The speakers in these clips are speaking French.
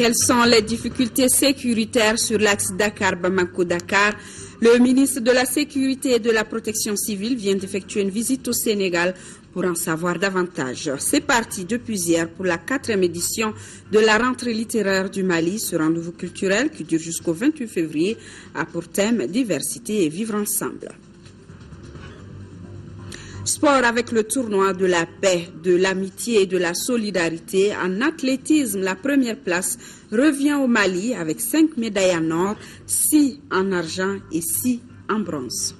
Quelles sont les difficultés sécuritaires sur l'axe Dakar-Bamako-Dakar? Le ministre de la Sécurité et de la Protection civile vient d'effectuer une visite au Sénégal pour en savoir davantage. C'est parti depuis hier pour la quatrième édition de la rentrée littéraire du Mali, ce rendez-vous culturel qui dure jusqu'au 28 février a pour thème diversité et vivre ensemble. Sport avec le tournoi de la paix, de l'amitié et de la solidarité. En athlétisme, la première place revient au Mali avec cinq médailles en or, six en argent et six en bronze.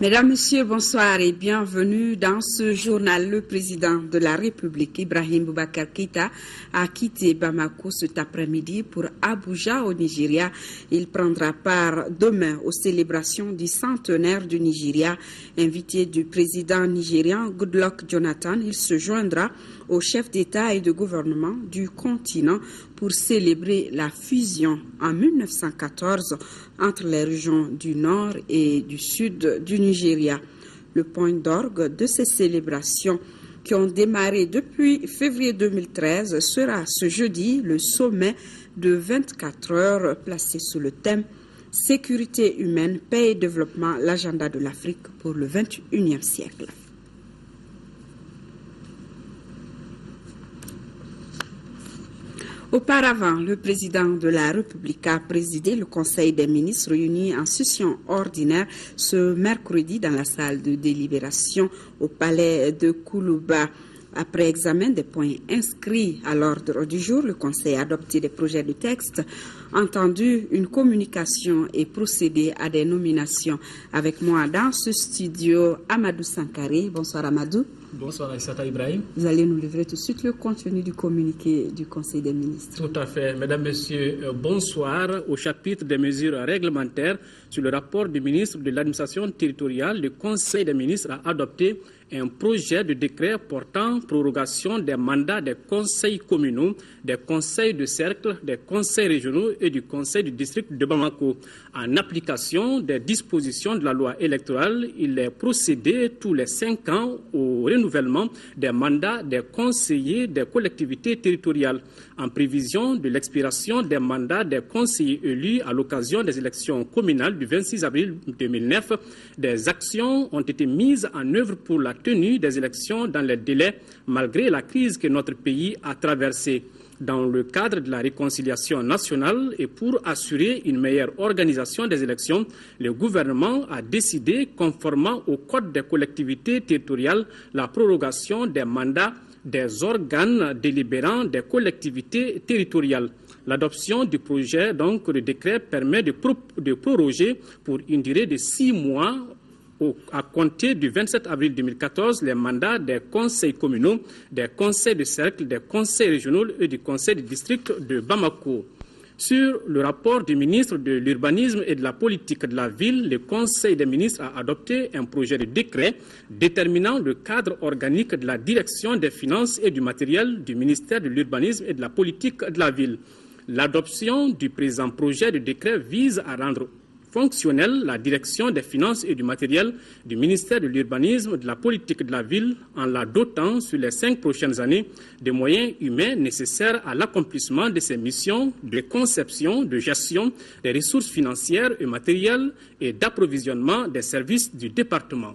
Mesdames, Messieurs, bonsoir et bienvenue dans ce journal. Le président de la République, Ibrahim Boubacar Keïta, a quitté Bamako cet après-midi pour Abuja au Nigeria. Il prendra part demain aux célébrations du centenaire du Nigeria. Invité du président nigérian Goodluck Jonathan, il se joindra au chef d'État et de gouvernement du continent pour célébrer la fusion en 1914 entre les régions du nord et du sud du Nigeria. Le point d'orgue de ces célébrations qui ont démarré depuis février 2013 sera ce jeudi le sommet de 24 heures placé sous le thème Sécurité humaine, paix et développement, l'agenda de l'Afrique pour le 21e siècle. Auparavant, le président de la République a présidé le Conseil des ministres réuni en session ordinaire ce mercredi dans la salle de délibération au palais de Koulouba. Après examen des points inscrits à l'ordre du jour, le Conseil a adopté des projets de texte, entendu une communication et procédé à des nominations. Avec moi dans ce studio, Amadou Sankari. Bonsoir Amadou. Bonsoir Aïssata Ibrahim. Vous allez nous livrer tout de suite le contenu du communiqué du Conseil des ministres. Tout à fait. Mesdames, Messieurs, euh, bonsoir. Au chapitre des mesures réglementaires sur le rapport du ministre de l'administration territoriale, le Conseil des ministres a adopté un projet de décret portant prorogation des mandats des conseils communaux, des conseils de cercle, des conseils régionaux et du conseil du district de Bamako. En application des dispositions de la loi électorale, il est procédé tous les cinq ans au renouvellement des mandats des conseillers des collectivités territoriales. En prévision de l'expiration des mandats des conseillers élus à l'occasion des élections communales du 26 avril 2009, des actions ont été mises en œuvre pour la tenue des élections dans les délais malgré la crise que notre pays a traversée dans le cadre de la réconciliation nationale et pour assurer une meilleure organisation des élections, le gouvernement a décidé, conformément au Code des collectivités territoriales, la prorogation des mandats des organes délibérants des collectivités territoriales. L'adoption du projet donc de décret permet de, de proroger pour une durée de six mois à compter du 27 avril 2014 les mandats des conseils communaux, des conseils de cercle, des conseils régionaux et du conseil du district de Bamako. Sur le rapport du ministre de l'Urbanisme et de la Politique de la Ville, le Conseil des ministres a adopté un projet de décret déterminant le cadre organique de la direction des finances et du matériel du ministère de l'Urbanisme et de la Politique de la Ville. L'adoption du présent projet de décret vise à rendre fonctionnelle la direction des finances et du matériel du ministère de l'Urbanisme, de la politique de la ville, en la dotant sur les cinq prochaines années des moyens humains nécessaires à l'accomplissement de ses missions de conception, de gestion des ressources financières et matérielles et d'approvisionnement des services du département.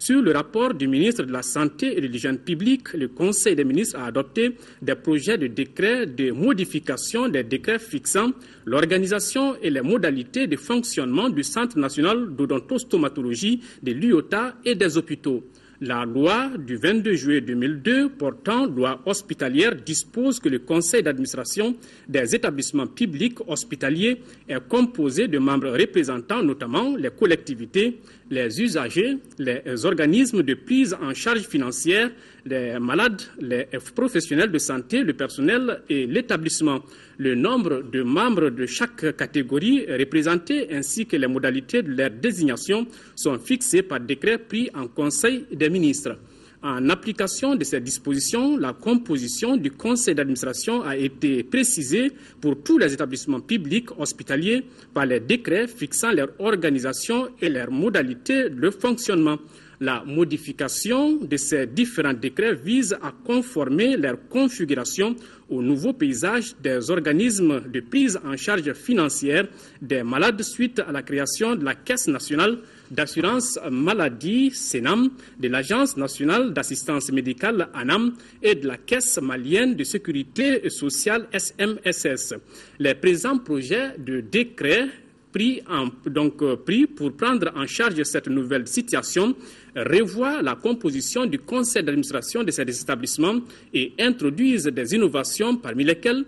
Sur le rapport du ministre de la Santé et de l'Hygiène publique, le Conseil des ministres a adopté des projets de décrets de modification des décrets fixant l'organisation et les modalités de fonctionnement du Centre national d'odontostomatologie, de l'UOTA et des hôpitaux. La loi du 22 juillet 2002 portant loi hospitalière dispose que le conseil d'administration des établissements publics hospitaliers est composé de membres représentant notamment les collectivités, les usagers, les organismes de prise en charge financière, les malades, les professionnels de santé, le personnel et l'établissement. Le nombre de membres de chaque catégorie représentés ainsi que les modalités de leur désignation sont fixés par décret pris en Conseil des ministres. En application de ces dispositions, la composition du conseil d'administration a été précisée pour tous les établissements publics hospitaliers par les décrets fixant leur organisation et leurs modalités de fonctionnement. La modification de ces différents décrets vise à conformer leur configuration au nouveau paysage des organismes de prise en charge financière des malades suite à la création de la Caisse nationale d'assurance maladie SENAM, de l'Agence nationale d'assistance médicale ANAM et de la Caisse malienne de sécurité sociale SMSS. Les présents projets de décret pris, donc, euh, pris pour prendre en charge cette nouvelle situation revoient la composition du conseil d'administration de ces établissements et introduisent des innovations parmi lesquelles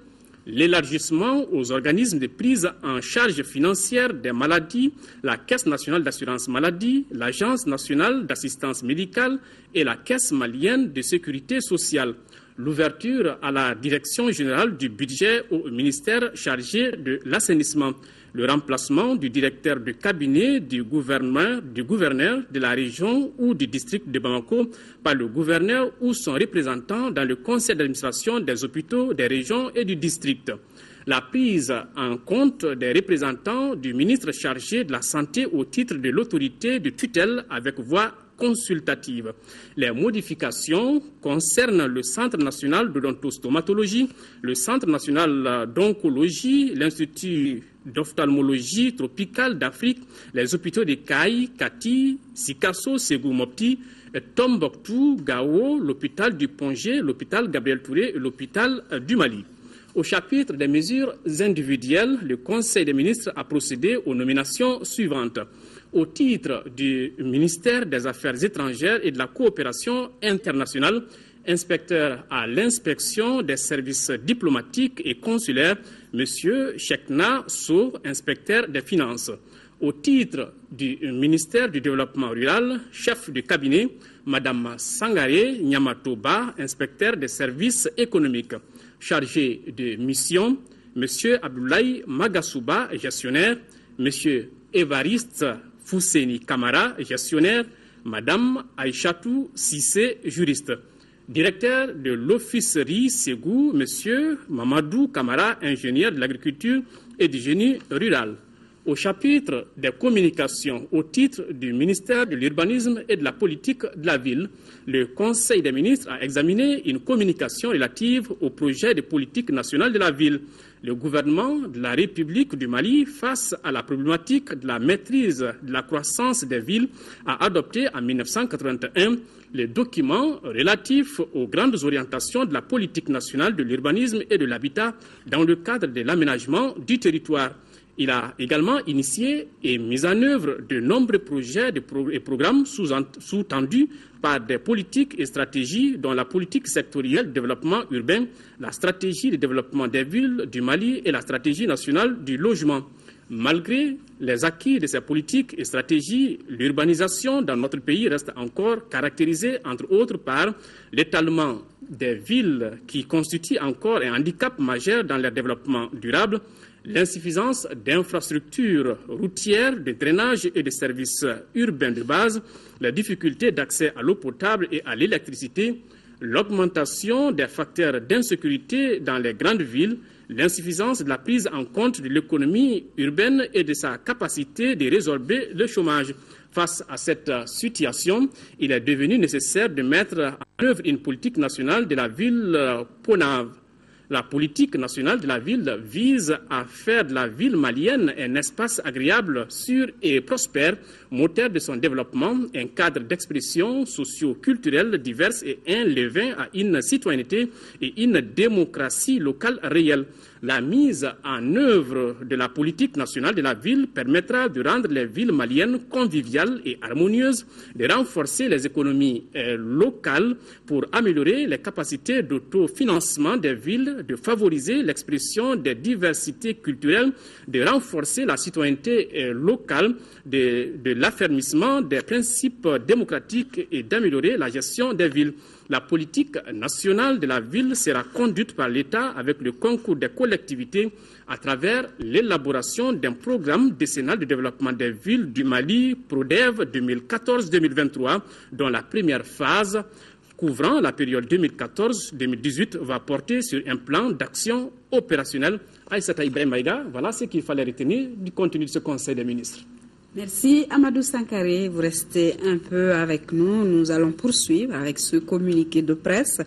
l'élargissement aux organismes de prise en charge financière des maladies, la Caisse nationale d'assurance maladie, l'Agence nationale d'assistance médicale et la Caisse malienne de sécurité sociale. L'ouverture à la direction générale du budget au ministère chargé de l'assainissement le remplacement du directeur de cabinet du gouverneur, de la région ou du district de Bamako par le gouverneur ou son représentant dans le conseil d'administration des hôpitaux, des régions et du district. La prise en compte des représentants du ministre chargé de la Santé au titre de l'autorité de tutelle avec voix consultative. Les modifications concernent le Centre national d'odontostomatologie, le Centre national d'oncologie, l'Institut d'ophtalmologie tropicale d'Afrique, les hôpitaux de Kai, Kati, Sikasso, Segou Mopti, Tombouctou, Gao, l'hôpital du Pongé, l'hôpital Gabriel Touré et l'hôpital du Mali. Au chapitre des mesures individuelles, le Conseil des ministres a procédé aux nominations suivantes. Au titre du ministère des Affaires étrangères et de la coopération internationale, inspecteur à l'inspection des services diplomatiques et consulaires, M. Chekna Sour, inspecteur des finances. Au titre du ministère du Développement rural, chef de cabinet, Mme Sangare Nyamatoba, inspecteur des services économiques. Chargé de mission, M. Abdoulaye Magasuba, gestionnaire, M. Evariste Fousseni Kamara, gestionnaire, Mme Aïchatou Sissé, juriste. Directeur de l'officerie Ségou, M. Mamadou Kamara, ingénieur de l'agriculture et du génie rural. Au chapitre des communications au titre du ministère de l'urbanisme et de la politique de la ville, le Conseil des ministres a examiné une communication relative au projet de politique nationale de la ville. Le gouvernement de la République du Mali, face à la problématique de la maîtrise de la croissance des villes, a adopté en 1981 les documents relatifs aux grandes orientations de la politique nationale de l'urbanisme et de l'habitat dans le cadre de l'aménagement du territoire. Il a également initié et mis en œuvre de nombreux projets et programmes sous-tendus par des politiques et stratégies dont la politique sectorielle de développement urbain, la stratégie de développement des villes du Mali et la stratégie nationale du logement. Malgré les acquis de ces politiques et stratégies, l'urbanisation dans notre pays reste encore caractérisée, entre autres, par l'étalement des villes qui constituent encore un handicap majeur dans leur développement durable, l'insuffisance d'infrastructures routières, de drainage et de services urbains de base, la difficulté d'accès à l'eau potable et à l'électricité, l'augmentation des facteurs d'insécurité dans les grandes villes, l'insuffisance de la prise en compte de l'économie urbaine et de sa capacité de résorber le chômage. Face à cette situation, il est devenu nécessaire de mettre en œuvre une politique nationale de la ville Ponave. La politique nationale de la ville vise à faire de la ville malienne un espace agréable, sûr et prospère, moteur de son développement, un cadre d'expression socio-culturelle diverse et un levain à une citoyenneté et une démocratie locale réelle. La mise en œuvre de la politique nationale de la ville permettra de rendre les villes maliennes conviviales et harmonieuses, de renforcer les économies euh, locales pour améliorer les capacités d'autofinancement des villes, de favoriser l'expression des diversités culturelles, de renforcer la citoyenneté euh, locale, de, de l'affermissement des principes démocratiques et d'améliorer la gestion des villes. La politique nationale de la ville sera conduite par l'État avec le concours des collectivités à travers l'élaboration d'un programme décennal de développement des villes du Mali, PRODEV 2014-2023, dont la première phase couvrant la période 2014-2018 va porter sur un plan d'action opérationnel. Aïssata Ibrahim voilà ce qu'il fallait retenir du contenu de ce Conseil des ministres. Merci Amadou Sankare. Vous restez un peu avec nous. Nous allons poursuivre avec ce communiqué de presse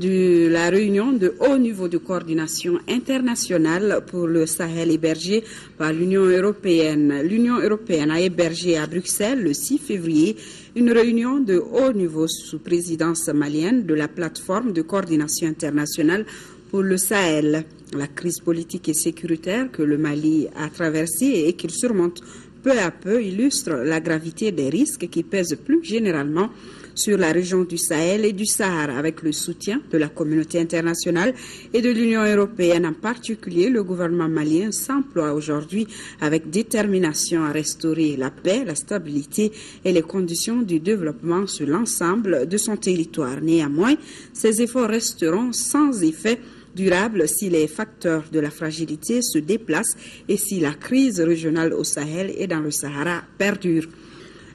de la réunion de haut niveau de coordination internationale pour le Sahel hébergé par l'Union européenne. L'Union européenne a hébergé à Bruxelles le 6 février une réunion de haut niveau sous présidence malienne de la plateforme de coordination internationale pour le Sahel. La crise politique et sécuritaire que le Mali a traversée et qu'il surmonte peu à peu illustre la gravité des risques qui pèsent plus généralement sur la région du Sahel et du Sahara avec le soutien de la communauté internationale et de l'Union européenne en particulier. Le gouvernement malien s'emploie aujourd'hui avec détermination à restaurer la paix, la stabilité et les conditions du développement sur l'ensemble de son territoire. Néanmoins, ces efforts resteront sans effet durable si les facteurs de la fragilité se déplacent et si la crise régionale au Sahel et dans le Sahara perdure.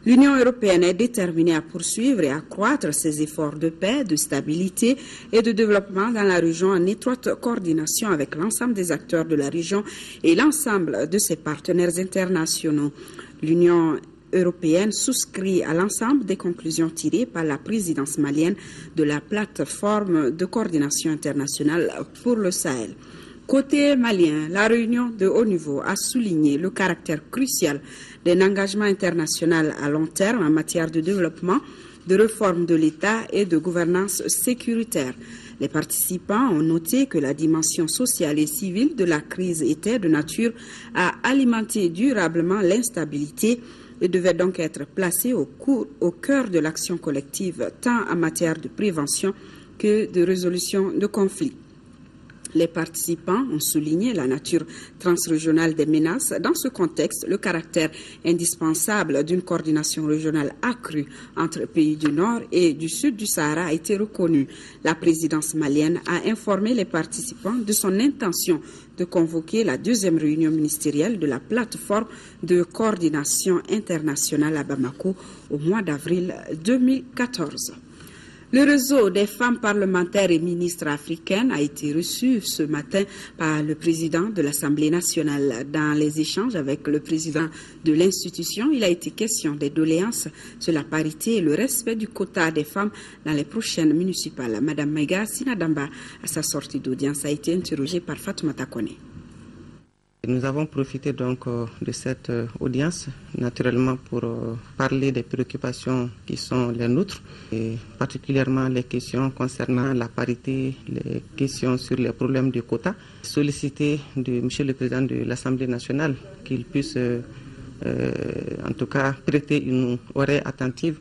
L'Union européenne est déterminée à poursuivre et accroître ses efforts de paix, de stabilité et de développement dans la région en étroite coordination avec l'ensemble des acteurs de la région et l'ensemble de ses partenaires internationaux. L'Union européenne souscrit à l'ensemble des conclusions tirées par la présidence malienne de la plateforme de coordination internationale pour le Sahel. Côté malien, la réunion de haut niveau a souligné le caractère crucial d'un engagement international à long terme en matière de développement, de réforme de l'État et de gouvernance sécuritaire. Les participants ont noté que la dimension sociale et civile de la crise était de nature à alimenter durablement l'instabilité et devait donc être placée au, au cœur de l'action collective, tant en matière de prévention que de résolution de conflits. Les participants ont souligné la nature transrégionale des menaces. Dans ce contexte, le caractère indispensable d'une coordination régionale accrue entre pays du Nord et du Sud du Sahara a été reconnu. La présidence malienne a informé les participants de son intention de convoquer la deuxième réunion ministérielle de la plateforme de coordination internationale à Bamako au mois d'avril 2014. Le réseau des femmes parlementaires et ministres africaines a été reçu ce matin par le président de l'Assemblée nationale. Dans les échanges avec le président de l'institution, il a été question des doléances sur la parité et le respect du quota des femmes dans les prochaines municipales. Madame Maïga Sinadamba, à sa sortie d'audience, a été interrogée par Fatoumata Kone. Nous avons profité donc euh, de cette euh, audience, naturellement pour euh, parler des préoccupations qui sont les nôtres, et particulièrement les questions concernant la parité, les questions sur les problèmes de quotas. Solliciter de M. le Président de l'Assemblée nationale qu'il puisse en tout cas prêter une oreille attentive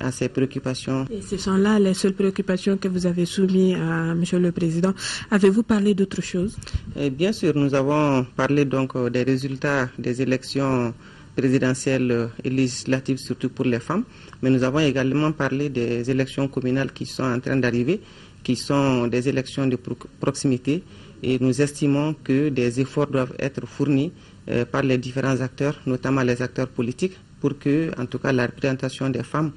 à ces préoccupations. Et ce sont là les seules préoccupations que vous avez soumises à M. le Président. Avez-vous parlé d'autre chose? Eh Bien sûr, nous avons parlé donc euh, des résultats des élections présidentielles et législatives, surtout pour les femmes, mais nous avons également parlé des élections communales qui sont en train d'arriver, qui sont des élections de proximité, et nous estimons que des efforts doivent être fournis euh, par les différents acteurs, notamment les acteurs politiques, pour que, en tout cas, la représentation des femmes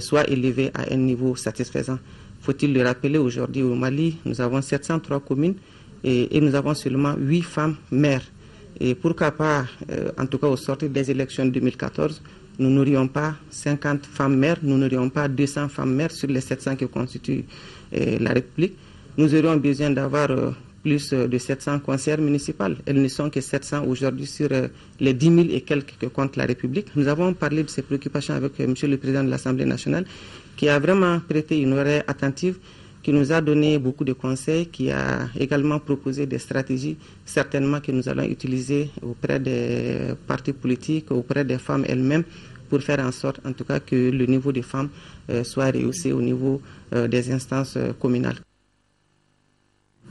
soit élevé à un niveau satisfaisant. Faut-il le rappeler, aujourd'hui au Mali, nous avons 703 communes et, nous avons seulement 8 femmes maires. Et pourquoi pas, euh, en tout cas au sortir des élections de 2014, nous n'aurions pas 50 femmes maires, nous n'aurions pas 200 femmes maires sur les 700 qui constituent euh, la République. Nous aurions besoin d'avoir euh, plus de 700 conseillers municipaux. Elles ne sont que 700 aujourd'hui sur euh, les 10 000 et quelques que compte la République. Nous avons parlé de ces préoccupations avec euh, M. le Président de l'Assemblée nationale, qui a vraiment prêté une oreille attentive, qui nous a donné beaucoup de conseils, qui a également proposé des stratégies, certainement que nous allons utiliser auprès des partis politiques, auprès des femmes elles-mêmes, pour faire en sorte, en tout cas, que le niveau des femmes euh, soit rehaussé au niveau des instances communales.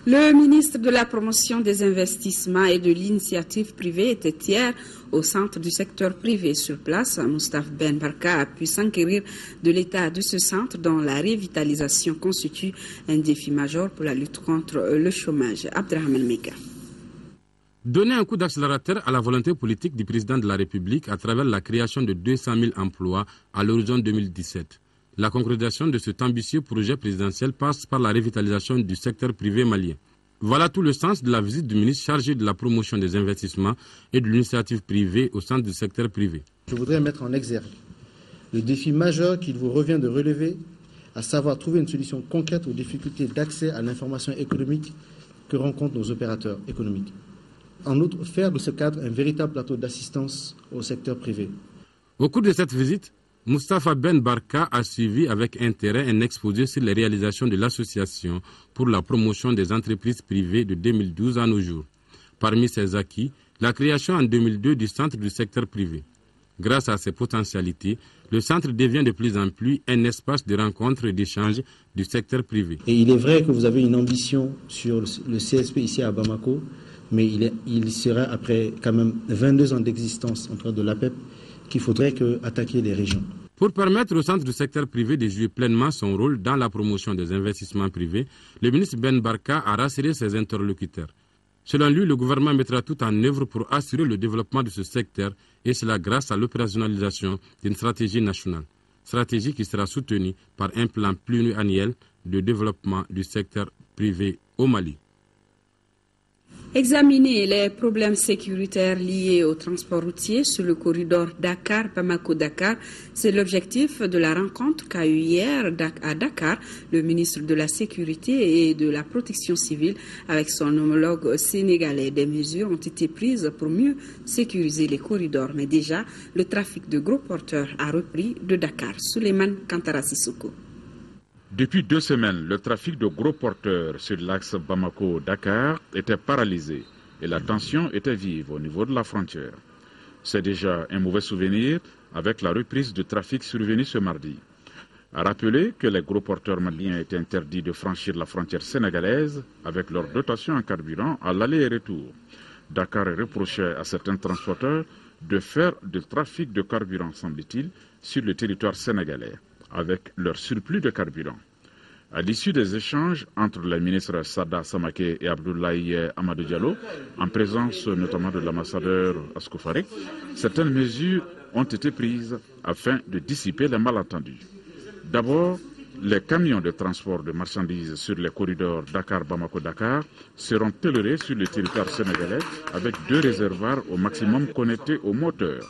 Le ministre de la Promotion des investissements et de l'initiative privée était hier au centre du secteur privé sur place. Moustapha Ben Barka a pu s'enquérir de l'état de ce centre dont la revitalisation constitue un défi majeur pour la lutte contre le chômage. Abdrahman Meka. Donner un coup d'accélérateur à la volonté politique du président de la République à travers la création de 200 000 emplois à l'horizon 2017. La concrétisation de cet ambitieux projet présidentiel passe par la revitalisation du secteur privé malien. Voilà tout le sens de la visite du ministre chargé de la promotion des investissements et de l'initiative privée au sein du secteur privé. Je voudrais mettre en exergue le défi majeur qu'il vous revient de relever, à savoir trouver une solution concrète aux difficultés d'accès à l'information économique que rencontrent nos opérateurs économiques. En outre, faire de ce cadre un véritable plateau d'assistance au secteur privé. Au cours de cette visite, Mustafa Ben Barka a suivi avec intérêt un exposé sur les réalisations de l'association pour la promotion des entreprises privées de 2012 à nos jours. Parmi ses acquis, la création en 2002 du centre du secteur privé. Grâce à ses potentialités, le centre devient de plus en plus un espace de rencontre et d'échange du secteur privé. Et il est vrai que vous avez une ambition sur le CSP ici à Bamako, mais il, sera après quand même 22 ans d'existence entre de l'APEP qu'il faudrait que attaquer les régions. Pour permettre au centre du secteur privé de jouer pleinement son rôle dans la promotion des investissements privés, le ministre Ben Barka a rassuré ses interlocuteurs. Selon lui, le gouvernement mettra tout en œuvre pour assurer le développement de ce secteur et cela grâce à l'opérationnalisation d'une stratégie nationale. Stratégie qui sera soutenue par un plan pluriannuel de développement du secteur privé au Mali. Examiner les problèmes sécuritaires liés au transport routier sur le corridor Dakar-Bamako-Dakar, c'est l'objectif de la rencontre qu'a eu hier à Dakar le ministre de la Sécurité et de la Protection civile avec son homologue sénégalais. Des mesures ont été prises pour mieux sécuriser les corridors, mais déjà le trafic de gros porteurs a repris de Dakar. Suleiman Kantarasisoko. Depuis deux semaines, le trafic de gros porteurs sur l'axe Bamako-Dakar était paralysé et la tension était vive au niveau de la frontière. C'est déjà un mauvais souvenir avec la reprise du trafic survenue ce mardi. À rappeler que les gros porteurs maliens étaient interdits de franchir la frontière sénégalaise avec leur dotation en carburant à l'aller et retour. Dakar reprochait à certains transporteurs de faire du trafic de carburant, semble-t-il, sur le territoire sénégalais avec leur surplus de carburant. À l'issue des échanges entre les ministres Sada Samake et Abdoulaye Amadou Diallo, en présence notamment de l'ambassadeur Askoufari, certaines mesures ont été prises afin de dissiper les malentendus. D'abord, les camions de transport de marchandises sur les corridors Dakar-Bamako-Dakar seront tolérés sur le territoire sénégalais avec deux réservoirs au maximum connectés au moteur.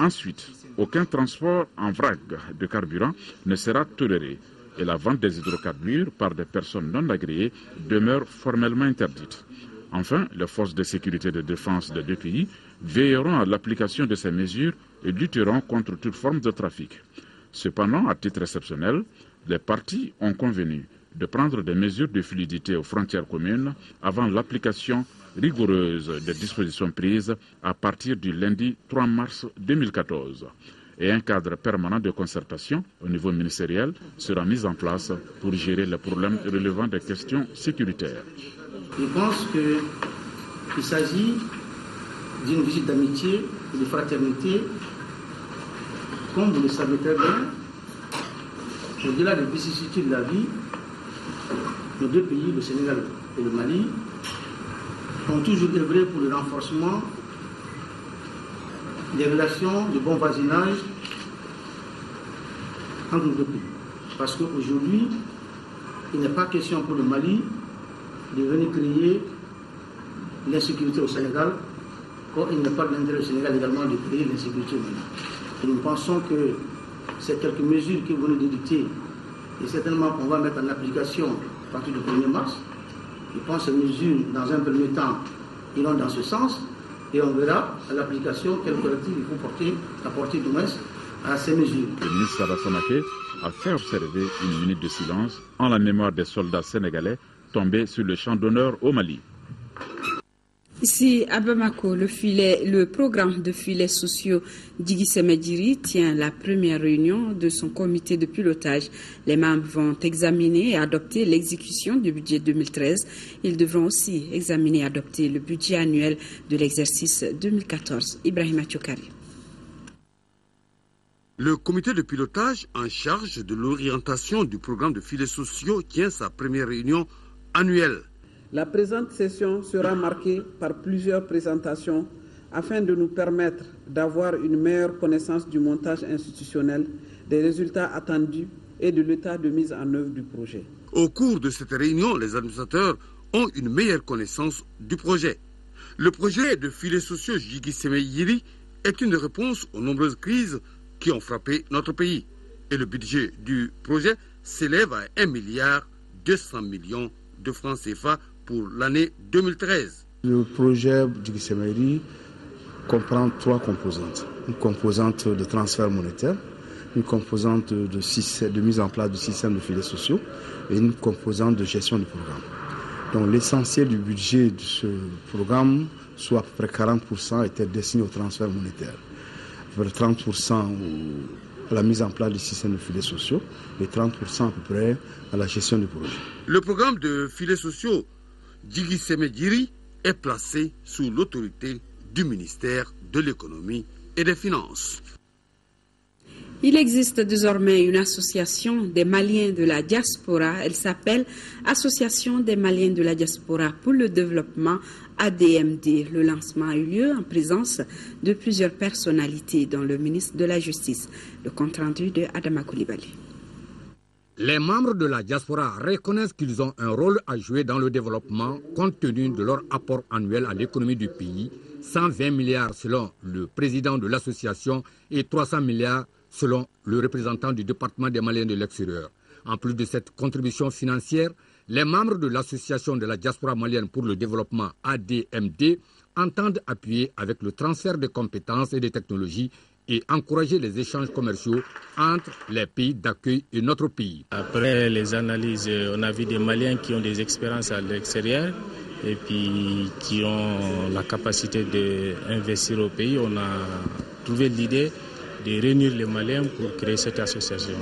Ensuite, aucun transport en vrac de carburant ne sera toléré et la vente des hydrocarbures par des personnes non agréées demeure formellement interdite. Enfin, les forces de sécurité et de défense des deux pays veilleront à l'application de ces mesures et lutteront contre toute forme de trafic. Cependant, à titre exceptionnel, les partis ont convenu de prendre des mesures de fluidité aux frontières communes avant l'application rigoureuse des dispositions prises à partir du lundi 3 mars 2014 et un cadre permanent de concertation au niveau ministériel sera mis en place pour gérer les problèmes relevant des questions sécuritaires. Je pense qu'il s'agit d'une visite d'amitié et de fraternité. Comme vous le savez très bien, au-delà des vicissitudes de la vie, nos deux pays, le Sénégal et le Mali, ont toujours œuvré pour le renforcement des relations de bon voisinage entre nos deux pays. Parce qu'aujourd'hui, il n'est pas question pour le Mali de venir créer l'insécurité au Sénégal, comme il n'est pas de l'intérêt au Sénégal également de créer l'insécurité au Mali. Nous pensons que ces quelques mesures que vous venez d'édicter, et certainement qu'on va mettre en application à partir du 1er mars, je pense que ces mesures, dans un premier temps, iront dans ce sens et on verra à l'application quel correctif il faut porter, apporter du moins à ces mesures. Le ministre Samake a fait observer une minute de silence en la mémoire des soldats sénégalais tombés sur le champ d'honneur au Mali. Ici, à Bamako, le, le programme de filets sociaux d'Iguissemedjiri tient la première réunion de son comité de pilotage. Les membres vont examiner et adopter l'exécution du budget 2013. Ils devront aussi examiner et adopter le budget annuel de l'exercice 2014. Ibrahim Chokari. Le comité de pilotage en charge de l'orientation du programme de filets sociaux tient sa première réunion annuelle. La présente session sera marquée par plusieurs présentations afin de nous permettre d'avoir une meilleure connaissance du montage institutionnel, des résultats attendus et de l'état de mise en œuvre du projet. Au cours de cette réunion, les administrateurs ont une meilleure connaissance du projet. Le projet de filets sociaux Jigi Yiri est une réponse aux nombreuses crises qui ont frappé notre pays. Et le budget du projet s'élève à 1 milliard 200 millions de francs CFA pour l'année 2013. Le projet Jigi comprend trois composantes. Une composante de transfert monétaire, une composante de, de, mise en place du système de filets sociaux et une composante de gestion du programme. Donc l'essentiel du budget de ce programme, soit à peu près 40%, était destiné au transfert monétaire. À 30% à la mise en place du système de filets sociaux et 30% à peu près à la gestion du projet. Le programme de filets sociaux Djigi est placé sous l'autorité du ministère de l'économie et des finances. Il existe désormais une association des Maliens de la diaspora. Elle s'appelle Association des Maliens de la diaspora pour le développement ADMD. Le lancement a eu lieu en présence de plusieurs personnalités, dont le ministre de la Justice. Le compte rendu de Adama Koulibaly. Les membres de la diaspora reconnaissent qu'ils ont un rôle à jouer dans le développement compte tenu de leur apport annuel à l'économie du pays 120 milliards selon le président de l'association et 300 milliards selon le représentant du département des Maliens de l'extérieur. En plus de cette contribution financière, les membres de l'association de la diaspora malienne pour le développement ADMD entendent appuyer avec le transfert de compétences et de technologies et encourager les échanges commerciaux entre les pays d'accueil et notre pays. Après les analyses, on a vu des Maliens qui ont des expériences à l'extérieur et puis qui ont la capacité d'investir au pays. On a trouvé l'idée de réunir les Maliens pour créer cette association.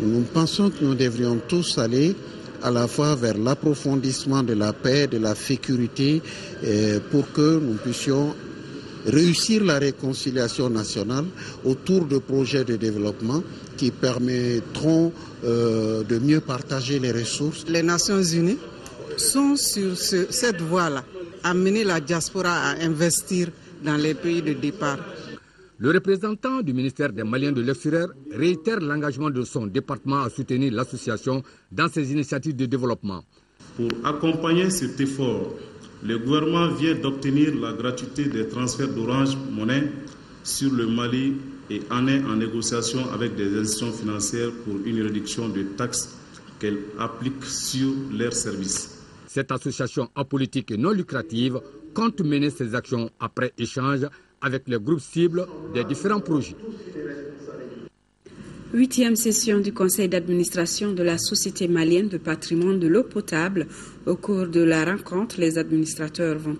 Nous pensons que nous devrions tous aller à la fois vers l'approfondissement de la paix, de la sécurité, euh, pour que nous puissions réussir la réconciliation nationale autour de projets de développement qui permettront euh, de mieux partager les ressources. Les Nations Unies sont sur cette voie-là, amener la diaspora à investir dans les pays de départ. Le représentant du ministère des Maliens de l'extérieur réitère l'engagement de son département à soutenir l'association dans ses initiatives de développement. Pour accompagner cet effort, le gouvernement vient d'obtenir la gratuité des transferts d'Orange Monnaie sur le Mali et en est en négociation avec des institutions financières pour une réduction de taxes qu'elle applique sur leurs services. Cette association apolitique et non lucrative compte mener ses actions après échange avec les groupes cibles des différents projets. Huitième session du conseil d'administration de la Société malienne de patrimoine de l'eau potable. Au cours de la rencontre, les administrateurs vont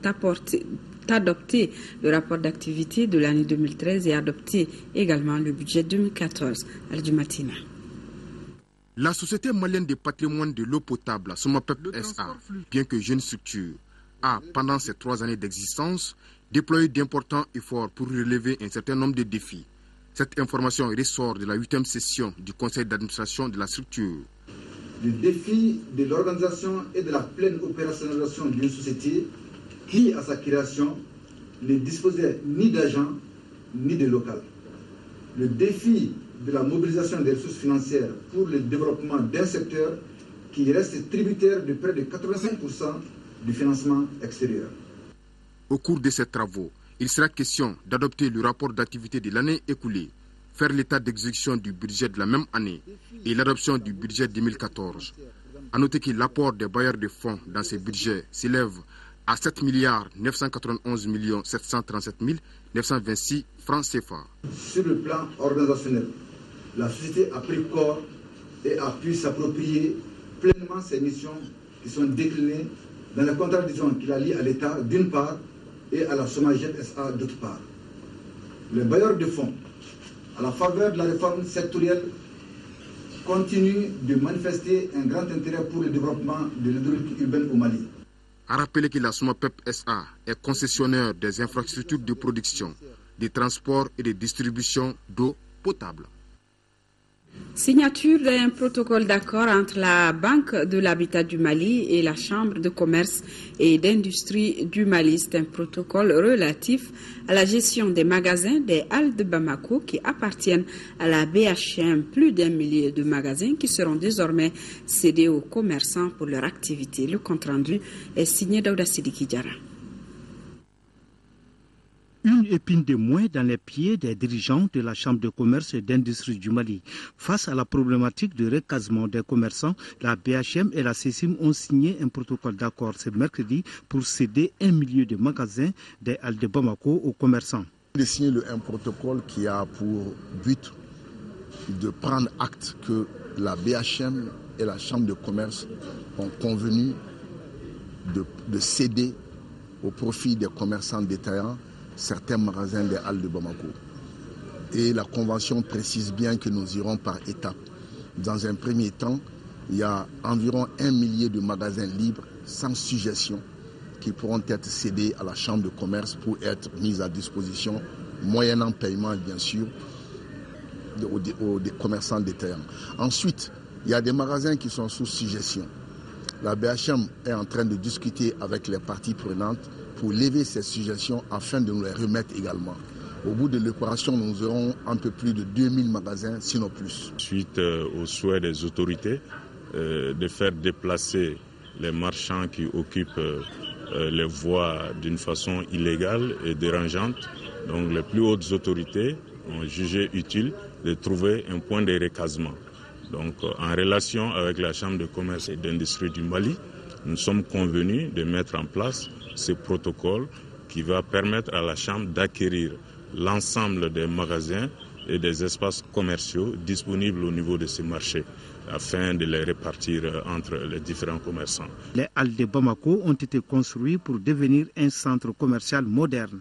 adopter le rapport d'activité de l'année 2013 et adopter également le budget 2014. Matina. La Société malienne de patrimoine de l'eau potable, SOMAPEP SA, bien que jeune structure, a, pendant ces trois années d'existence, déployé d'importants efforts pour relever un certain nombre de défis. Cette information ressort de la huitième session du conseil d'administration de la structure. Le défi de l'organisation et de la pleine opérationnalisation d'une société qui, à sa création, ne disposait ni d'agents ni de local. Le défi de la mobilisation des ressources financières pour le développement d'un secteur qui reste tributaire de près de 85% du financement extérieur. Au cours de ces travaux, il sera question d'adopter le rapport d'activité de l'année écoulée, faire l'état d'exécution du budget de la même année et l'adoption du budget 2014. A noter que l'apport des bailleurs de fonds dans ces budgets s'élève à 7 milliards 991 737 926 francs CFA. Sur le plan organisationnel, la société a pris corps et a pu s'approprier pleinement ses missions qui sont déclinées dans la contradiction qu'il a liée à l'État d'une part et à la Somagette SA d'autre part. Les bailleurs de fonds, à la faveur de la réforme sectorielle, continuent de manifester un grand intérêt pour le développement de l'hydraulique urbaine au Mali. A rappeler que la SOMAPEP SA est concessionnaire des infrastructures de production, de transport et de distribution d'eau potable. Signature d'un protocole d'accord entre la Banque de l'Habitat du Mali et la Chambre de commerce et d'industrie du Mali. C'est un protocole relatif à la gestion des magasins des Halles de Bamako qui appartiennent à la BHM. Plus d'un millier de magasins qui seront désormais cédés aux commerçants pour leur activité. Le compte rendu est signé d'Aouda Sidiki une épine de moins dans les pieds des dirigeants de la Chambre de commerce et d'industrie du Mali. Face à la problématique de recasement des commerçants, la BHM et la CECIM ont signé un protocole d'accord ce mercredi pour céder un millier de magasins des Halles de Bamako aux commerçants. De signer un protocole qui a pour but de prendre acte que la BHM et la Chambre de commerce ont convenu de céder au profit des commerçants détaillants certains magasins des Halles de Bamako. Et la convention précise bien que nous irons par étapes. Dans un premier temps, il y a environ un millier de magasins libres sans suggestion qui pourront être cédés à la Chambre de commerce pour être mis à disposition, moyennant paiement bien sûr, des commerçants détaillants. Ensuite, il y a des magasins qui sont sous suggestion. La BHM est en train de discuter avec les parties prenantes pour lever ces suggestions afin de nous les remettre également. Au bout de l'opération, nous aurons un peu plus de 2000 magasins, sinon plus. Suite euh, au souhait des autorités euh, de faire déplacer les marchands qui occupent euh, les voies d'une façon illégale et dérangeante, donc les plus hautes autorités ont jugé utile de trouver un point de recasement. Donc en relation avec la Chambre de commerce et d'industrie du Mali, nous sommes convenus de mettre en place ce protocole qui va permettre à la Chambre d'acquérir l'ensemble des magasins et des espaces commerciaux disponibles au niveau de ces marchés afin de les répartir entre les différents commerçants. Les halles de Bamako ont été construites pour devenir un centre commercial moderne.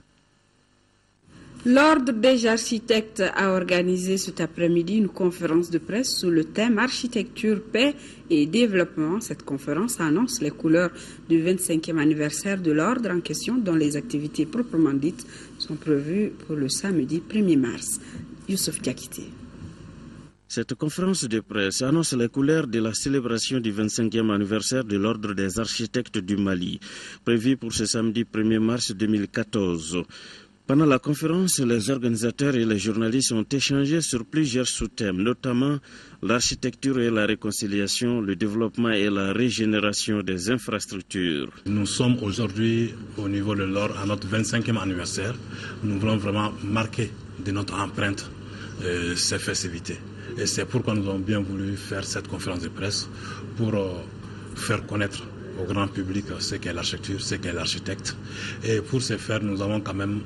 L'Ordre des architectes a organisé cet après-midi une conférence de presse sous le thème Architecture, paix et développement. Cette conférence annonce les couleurs du 25e anniversaire de l'Ordre en question, dont les activités proprement dites sont prévues pour le samedi 1er mars. Youssef Diakité. Cette conférence de presse annonce les couleurs de la célébration du 25e anniversaire de l'Ordre des architectes du Mali, prévue pour ce samedi 1er mars 2014. Pendant la conférence, les organisateurs et les journalistes ont échangé sur plusieurs sous-thèmes, notamment l'architecture et la réconciliation, le développement et la régénération des infrastructures. Nous sommes aujourd'hui au niveau de l'or à notre 25e anniversaire. Nous voulons vraiment marquer de notre empreinte euh, ces festivités. Et c'est pourquoi nous avons bien voulu faire cette conférence de presse pour euh, faire connaître au grand public ce qu'est l'architecture, ce qu'est l'architecte. Et pour ce faire, nous avons quand même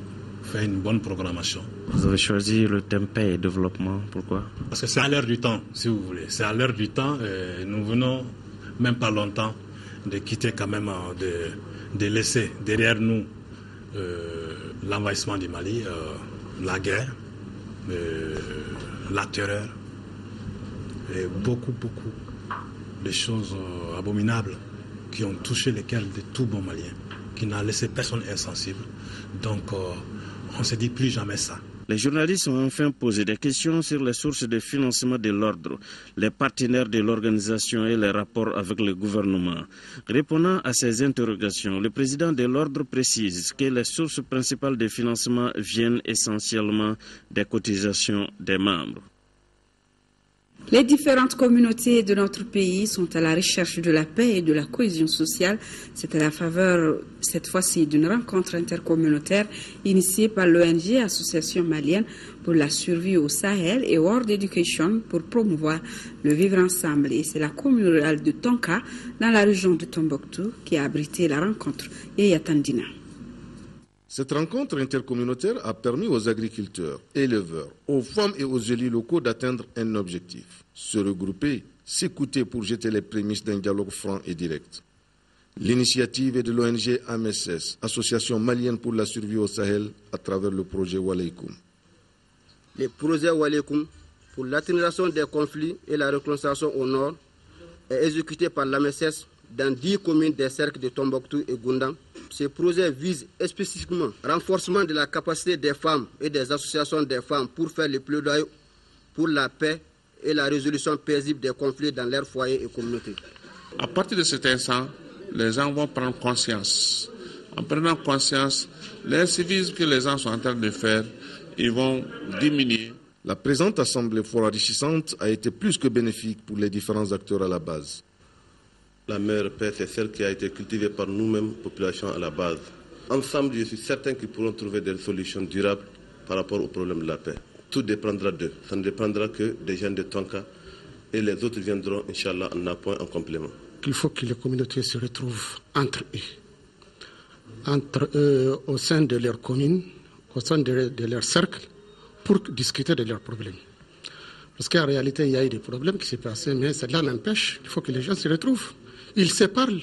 fait une bonne programmation. Vous avez choisi le thème paix et développement, pourquoi? Parce que c'est à l'heure du temps, si vous voulez. C'est à l'heure du temps. Et nous venons, même pas longtemps, de quitter quand même, euh, de, de laisser derrière nous euh, l'envahissement du Mali, euh, la guerre, la terreur, et beaucoup, beaucoup de choses abominables qui ont touché les cœurs de tout bon Malien, qui n'a laissé personne insensible. Donc, on ne se dit plus jamais ça. Les journalistes ont enfin posé des questions sur les sources de financement de l'ordre, les partenaires de l'organisation et les rapports avec le gouvernement. Répondant à ces interrogations, le président de l'ordre précise que les sources principales de financement viennent essentiellement des cotisations des membres. Les différentes communautés de notre pays sont à la recherche de la paix et de la cohésion sociale. C'est à la faveur, cette fois-ci, d'une rencontre intercommunautaire initiée par l'ONG Association malienne pour la survie au Sahel et World Education pour promouvoir le vivre ensemble. Et c'est la commune de Tonka, dans la région de Tombouctou, qui a abrité la rencontre Yatandina. Cette rencontre intercommunautaire a permis aux agriculteurs, éleveurs, aux femmes et aux élus locaux d'atteindre un objectif, se regrouper, s'écouter pour jeter les prémices d'un dialogue franc et direct. L'initiative est de l'ONG AMSS, Association malienne pour la survie au Sahel, à travers le projet Waleikoum. Le projet Waleikoum pour l'atténuation des conflits et la réconciliation au nord est exécuté par l'AMSS dans dix communes des cercles de Tombouctou et Goundan. Ce projet vise spécifiquement le renforcement de la capacité des femmes et des associations des femmes pour faire le plaidoyer pour la paix et la résolution paisible des conflits dans leurs foyers et communautés. À partir de cet instant, les gens vont prendre conscience. En prenant conscience, l'incivisme que les gens sont en train de faire, ils vont diminuer. La présente assemblée fort enrichissante a été plus que bénéfique pour les différents acteurs à la base. La meilleure paix, c'est celle qui a été cultivée par nous-mêmes, population à la base. Ensemble, je suis certain qu'ils pourront trouver des solutions durables par rapport au problème de la paix. Tout dépendra d'eux. Ça ne dépendra que des gens de Tonka et les autres viendront, Inch'Allah, en appoint, en complément. Il faut que les communautés se retrouvent entre eux, entre eux au sein de leur commune, au sein de, de leur cercle, pour discuter de leurs problèmes. Parce qu'en réalité, il y a eu des problèmes qui s'est passé, mais cela n'empêche, il faut que les gens se retrouvent. Ils se parlent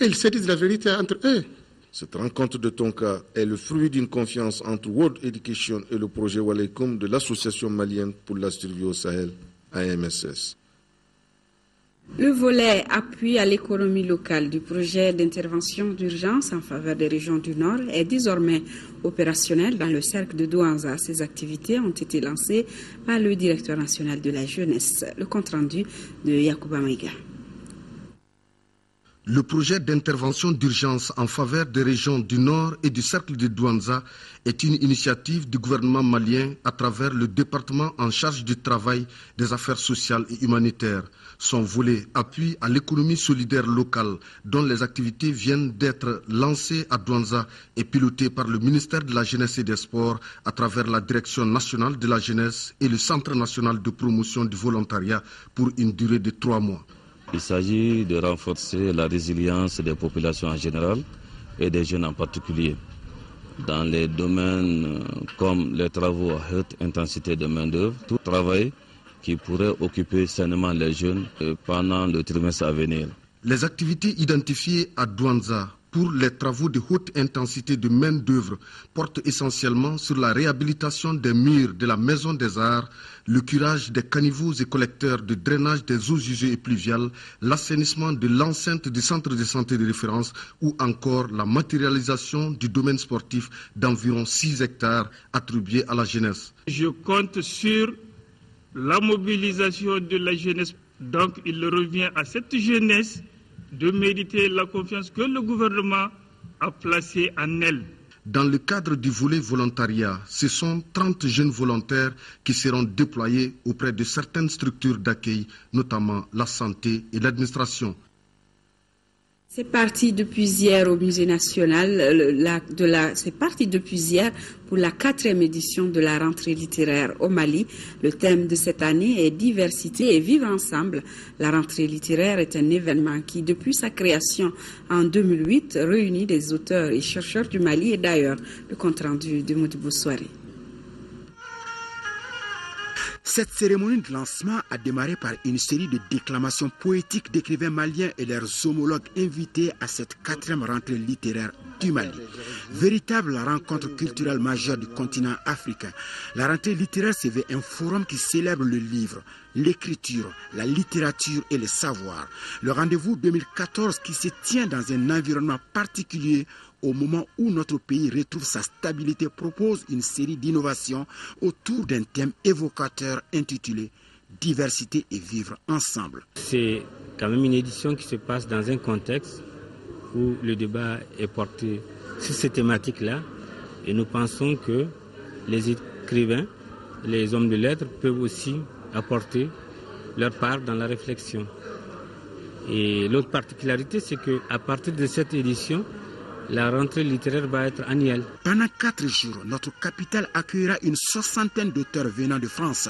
et ils se disent la vérité entre eux. Cette rencontre de Tonka est le fruit d'une confiance entre World Education et le projet Walekum de l'Association malienne pour la survie au Sahel, AMSS. Le volet appui à l'économie locale du projet d'intervention d'urgence en faveur des régions du Nord est désormais opérationnel dans le cercle de Douanza. Ces activités ont été lancées par le directeur national de la jeunesse. Le compte-rendu de Yacouba Maïga. Le projet d'intervention d'urgence en faveur des régions du Nord et du cercle de Douanza est une initiative du gouvernement malien à travers le département en charge du travail, des affaires sociales et humanitaires. Son volet appui à l'économie solidaire locale dont les activités viennent d'être lancées à Douanza est piloté par le ministère de la Jeunesse et des Sports à travers la Direction nationale de la jeunesse et le Centre national de promotion du volontariat pour une durée de trois mois. Il s'agit de renforcer la résilience des populations en général et des jeunes en particulier dans les domaines comme les travaux à haute intensité de main-d'œuvre, tout travail qui pourrait occuper sainement les jeunes pendant le trimestre à venir. Les activités identifiées à Douanza pour les travaux de haute intensité de main-d'œuvre portent essentiellement sur la réhabilitation des murs de la Maison des Arts, le curage des caniveaux et collecteurs de drainage des eaux usées et pluviales, l'assainissement de l'enceinte du centre de santé de référence ou encore la matérialisation du domaine sportif d'environ 6 hectares attribués à la jeunesse. Je compte sur la mobilisation de la jeunesse. Donc il revient à cette jeunesse de mériter la confiance que le gouvernement a placée en elle. Dans le cadre du volet volontariat, ce sont 30 jeunes volontaires qui seront déployés auprès de certaines structures d'accueil, notamment la santé et l'administration. C'est parti depuis hier au Musée national. C'est parti depuis hier pour la quatrième édition de la rentrée littéraire au Mali. Le thème de cette année est diversité et vivre ensemble. La rentrée littéraire est un événement qui, depuis sa création en 2008, réunit des auteurs et chercheurs du Mali et d'ailleurs. Le compte rendu de Modibo Soirée. Cette cérémonie de lancement a démarré par une série de déclamations poétiques d'écrivains maliens et leurs homologues invités à cette quatrième rentrée littéraire du Mali. Véritable rencontre culturelle majeure du continent africain, la rentrée littéraire se veut un forum qui célèbre le livre, l'écriture, la littérature et le savoir. Le rendez-vous 2014 qui se tient dans un environnement particulier au moment où notre pays retrouve sa stabilité, propose une série d'innovations autour d'un thème évocateur intitulé Diversité et vivre ensemble. C'est quand même une édition qui se passe dans un contexte où le débat est porté sur ces thématiques-là et nous pensons que les écrivains, les hommes de lettres peuvent aussi apporter leur part dans la réflexion. Et l'autre particularité, c'est qu'à partir de cette édition, la rentrée littéraire va être annuelle. Pendant quatre jours, notre capitale accueillera une soixantaine d'auteurs venant de France,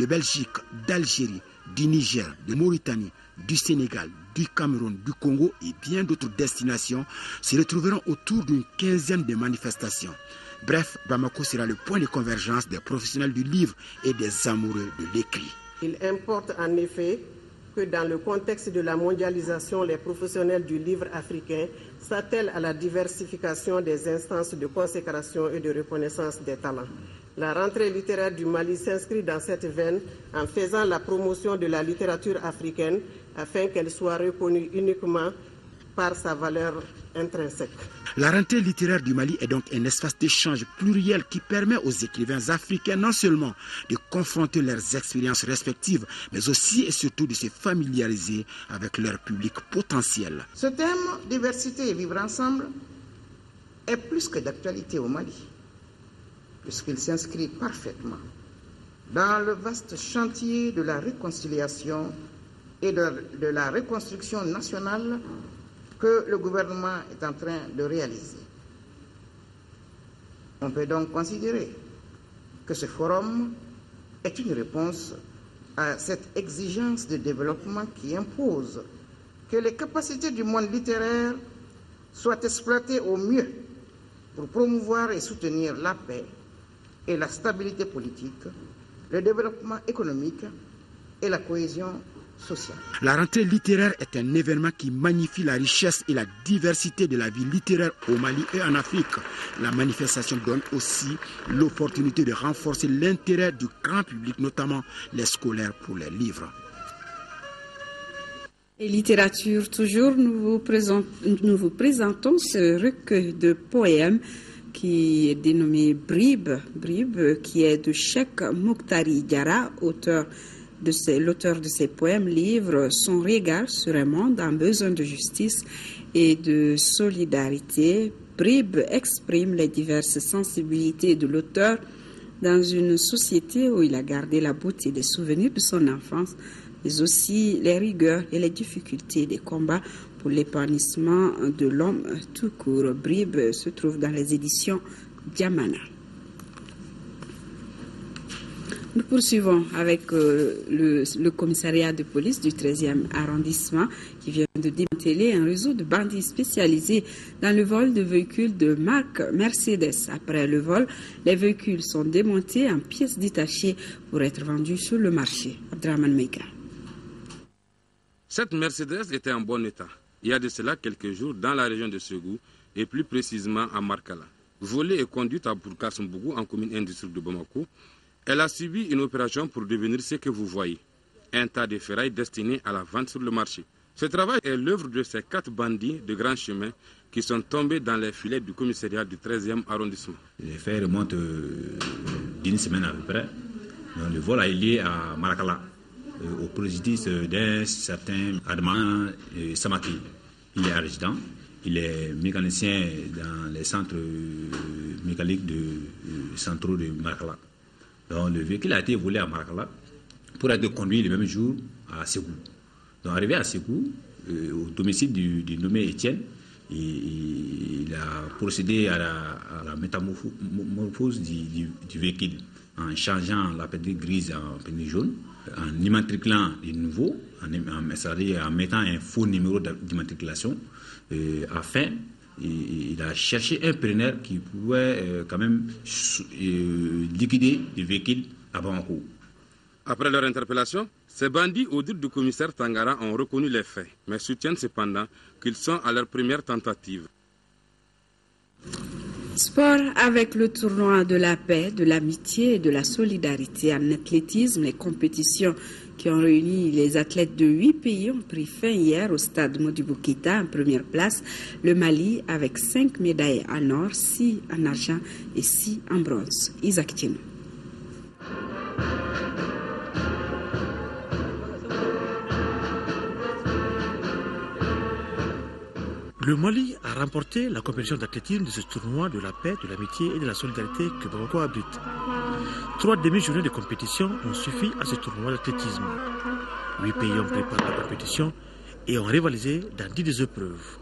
de Belgique, d'Algérie, du Niger, de Mauritanie, du Sénégal, du Cameroun, du Congo et bien d'autres destinations se retrouveront autour d'une quinzaine de manifestations. Bref, Bamako sera le point de convergence des professionnels du livre et des amoureux de l'écrit. Il importe en effet que dans le contexte de la mondialisation, les professionnels du livre africain s'attellent à la diversification des instances de consécration et de reconnaissance des talents. La rentrée littéraire du Mali s'inscrit dans cette veine en faisant la promotion de la littérature africaine afin qu'elle soit reconnue uniquement par sa valeur intrinsèque. La rentrée littéraire du Mali est donc un espace d'échange pluriel qui permet aux écrivains africains non seulement de confronter leurs expériences respectives, mais aussi et surtout de se familiariser avec leur public potentiel. Ce thème, diversité et vivre ensemble, est plus que d'actualité au Mali, puisqu'il s'inscrit parfaitement dans le vaste chantier de la réconciliation et de, la reconstruction nationale que le gouvernement est en train de réaliser. On peut donc considérer que ce forum est une réponse à cette exigence de développement qui impose que les capacités du monde littéraire soient exploitées au mieux pour promouvoir et soutenir la paix et la stabilité politique, le développement économique et la cohésion la rentrée littéraire est un événement qui magnifie la richesse et la diversité de la vie littéraire au Mali et en Afrique. La manifestation donne aussi l'opportunité de renforcer l'intérêt du grand public, notamment les scolaires pour les livres. Et littérature, toujours, nous vous, nous vous présentons ce recueil de poèmes qui est dénommé Brib, Brib qui est de Cheikh Mouktari Diara, auteur l'auteur de ces poèmes livre son regard sur un monde en besoin de justice et de solidarité. Brib exprime les diverses sensibilités de l'auteur dans une société où il a gardé la beauté des souvenirs de son enfance, mais aussi les rigueurs et les difficultés des combats pour l'épanouissement de l'homme tout court. Brib se trouve dans les éditions Diamana. Nous poursuivons avec euh, le, commissariat de police du 13e arrondissement qui vient de démanteler un réseau de bandits spécialisés dans le vol de véhicules de marque Mercedes. Après le vol, les véhicules sont démontés en pièces détachées pour être vendus sur le marché. Abdraman Meka. Cette Mercedes était en bon état. Il y a de cela quelques jours dans la région de Segou et plus précisément à Markala. Volée et conduite à Bourg-Kasumbougou en commune industrielle de Bamako, elle a subi une opération pour devenir ce que vous voyez, un tas de ferrailles destiné à la vente sur le marché. Ce travail est l'œuvre de ces quatre bandits de grand chemin qui sont tombés dans les filets du commissariat du 13e arrondissement. Les faits remontent euh, d'une semaine à peu près. le vol est lié à Maracala, euh, au préjudice d'un certain Adman euh, Samaki. Il est résident, il est mécanicien dans les centres mécaniques de centraux de Maracala. Donc le véhicule a été volé à Marakala pour être conduit le même jour à Ségou. Donc arrivé à Ségou, euh, au domicile du, nommé Étienne, il, a procédé à la, métamorphose du, véhicule en changeant la pédale grise en pédale jaune, en immatriculant les nouveaux, en, en, mettant un faux numéro d'immatriculation, euh, afin il a cherché un preneur qui pouvait euh, quand même euh, liquider les véhicules à Bamako. Après leur interpellation, ces bandits, au dire du commissaire Tangara, ont reconnu les faits, mais soutiennent cependant qu'ils sont à leur première tentative. Sport avec le tournoi de la paix, de l'amitié et de la solidarité en athlétisme, les compétitions qui ont réuni les athlètes de huit pays ont pris fin hier au stade Modibukita en première place. Le Mali avec cinq médailles en or, six en argent et six en bronze. Isaac Tino. Le Mali a remporté la compétition d'athlétisme de ce tournoi de la paix, de l'amitié et de la solidarité que Bamako abrite. Trois demi-journées de compétition ont suffi à ce tournoi d'athlétisme. Huit pays ont préparé la compétition et ont rivalisé dans dix épreuves.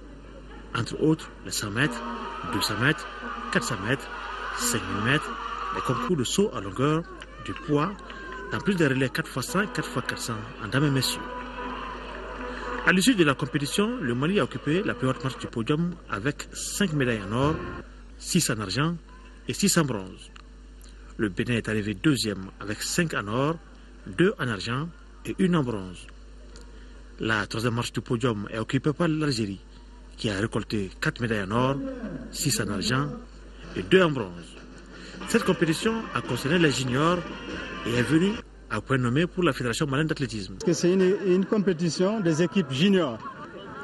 Entre autres, les 100 mètres, 200 mètres, 400 mètres, 5000 mètres, les concours de saut à longueur, du poids, en plus des relais 4x100 4x400 en dames et messieurs. À l'issue de la compétition, le Mali a occupé la plus haute marche du podium avec 5 médailles en or, 6 en argent et 6 en bronze. Le Bénin est arrivé deuxième avec 5 en or, 2 en argent et 1 en bronze. La troisième marche du podium est occupée par l'Algérie, qui a récolté 4 médailles en or, 6 en argent et 2 en bronze. Cette compétition a concerné les juniors et est venue à point nommé pour la Fédération malienne d'athlétisme. C'est une, compétition des équipes juniors.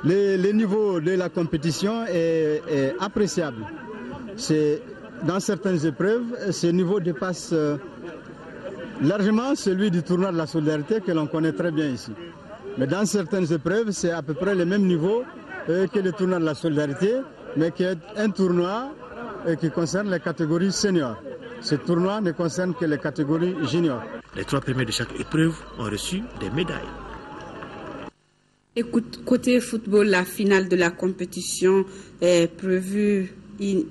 le, niveau de la compétition est, appréciable. dans certaines épreuves, ce niveau dépasse euh, largement celui du tournoi de la solidarité que l'on connaît très bien ici. Mais dans certaines épreuves, c'est à peu près le même niveau euh, que le tournoi de la solidarité, mais qui est un tournoi euh, qui concerne les catégories seniors. Ce tournoi ne concerne que les catégories juniors. Les trois premiers de chaque épreuve ont reçu des médailles. Écoute, côté football, la finale de la compétition est prévue,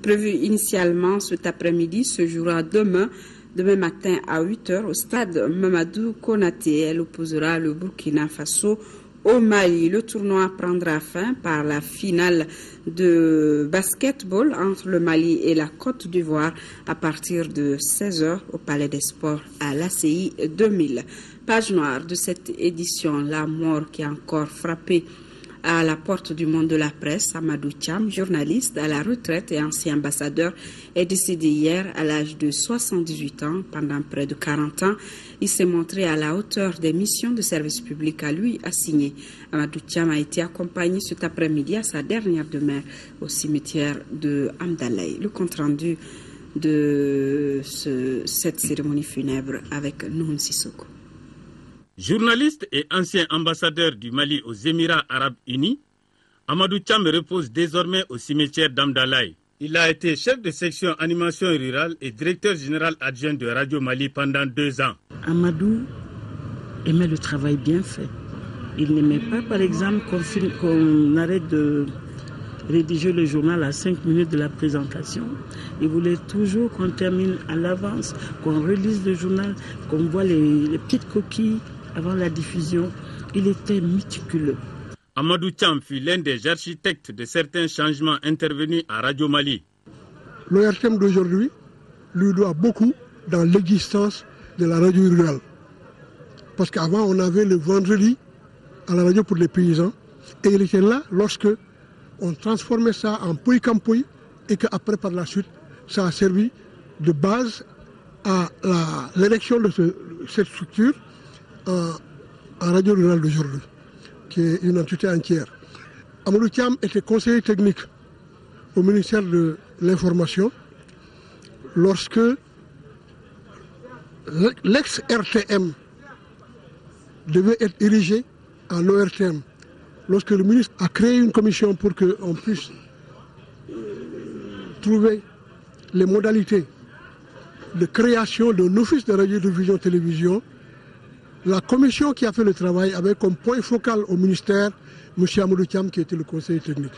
prévue initialement cet après-midi, se jouera demain demain matin à 8h au stade Mamadou Konaté. Elle opposera le Burkina Faso au Mali. Le tournoi prendra fin par la finale de basketball entre le Mali et la Côte d'Ivoire à partir de 16h au Palais des Sports à l'ACI 2000. Page noire de cette édition, la mort qui a encore frappé à la porte du monde de la presse, Amadou Cham, journaliste à la retraite et ancien ambassadeur, est décédé hier à l'âge de 78 ans. Pendant près de 40 ans, il s'est montré à la hauteur des missions de service public à lui assignées. Amadou Cham a été accompagné cet après-midi à sa dernière demeure au cimetière de Amdalay. Le compte-rendu de cette cérémonie funèbre avec Noun Sissoko. Journaliste et ancien ambassadeur du Mali aux Émirats arabes unis, Amadou Cham repose désormais au cimetière d'Amdalaï. Il a été chef de section animation rurale et directeur général adjoint de Radio Mali pendant deux ans. Amadou aimait le travail bien fait. Il n'aimait pas, par exemple, qu'on arrête de rédiger le journal à cinq minutes de la présentation. Il voulait toujours qu'on termine à l'avance, qu'on relise le journal, qu'on voit les petites coquilles avant la diffusion, il était méticuleux. Amadou Cham fut l'un des architectes de certains changements intervenus à Radio Mali. L'ORTM d'aujourd'hui lui doit beaucoup dans l'existence de la radio rurale. Parce qu'avant, on avait le vendredi à la radio pour les paysans. Et il était là lorsque on transformait ça en pouille campouille et qu'après, par la suite, ça a servi de base à l'élection de cette structure en, radio rurale d'aujourd'hui, qui est une entité entière. Amadou était conseiller technique au ministère de l'Information lorsque l'ex-RTM devait être érigé en ORTM. Lorsque le ministre a créé une commission pour qu'on puisse trouver les modalités de création d'un office de radio-diffusion-télévision, la commission qui a fait le travail avait comme point focal au ministère M. Amadou Thiam qui était le conseiller technique.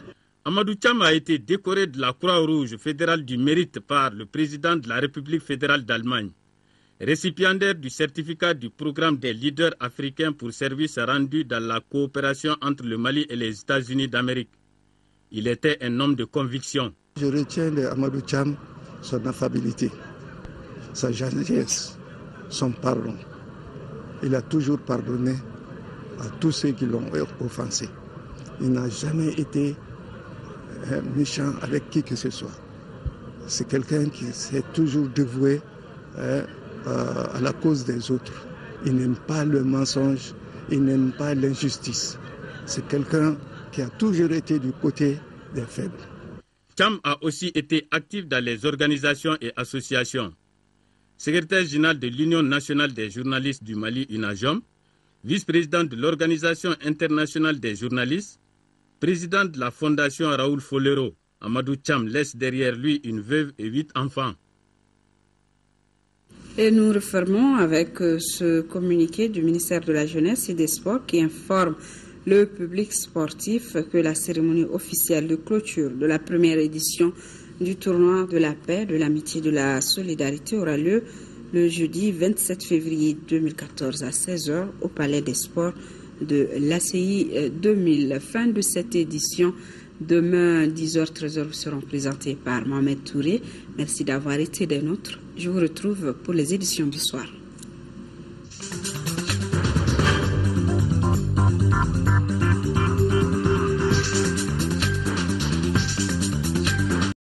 Amadou Thiam a été décoré de la Croix-Rouge fédérale du mérite par le président de la République fédérale d'Allemagne, récipiendaire du certificat du programme des leaders africains pour services rendus dans la coopération entre le Mali et les États-Unis d'Amérique. Il était un homme de conviction. Je retiens de Amadou Thiam son affabilité, sa gentillesse, son pardon il a toujours pardonné à tous ceux qui l'ont offensé. Il n'a jamais été euh, méchant avec qui que ce soit. C'est quelqu'un qui s'est toujours dévoué euh, à la cause des autres. Il n'aime pas le mensonge, il n'aime pas l'injustice. C'est quelqu'un qui a toujours été du côté des faibles. Cham a aussi été actif dans les organisations et associations secrétaire général de l'Union nationale des journalistes du Mali, UNAJOM, vice-président de l'Organisation internationale des journalistes, président de la Fondation Raoul Folero. Amadou Cham laisse derrière lui une veuve et huit enfants. Et nous refermons avec euh, ce communiqué du ministère de la Jeunesse et des Sports qui informe le public sportif que la cérémonie officielle de clôture de la première édition du tournoi de la paix, de l'amitié, de la solidarité aura lieu le jeudi 27 février 2014 à 16h au Palais des Sports de l'ACI 2000. Euh, fin de cette édition. Demain, 10h, 13h seront présentés par Mohamed Touré. Merci d'avoir été des nôtres. Je vous retrouve pour les éditions du soir.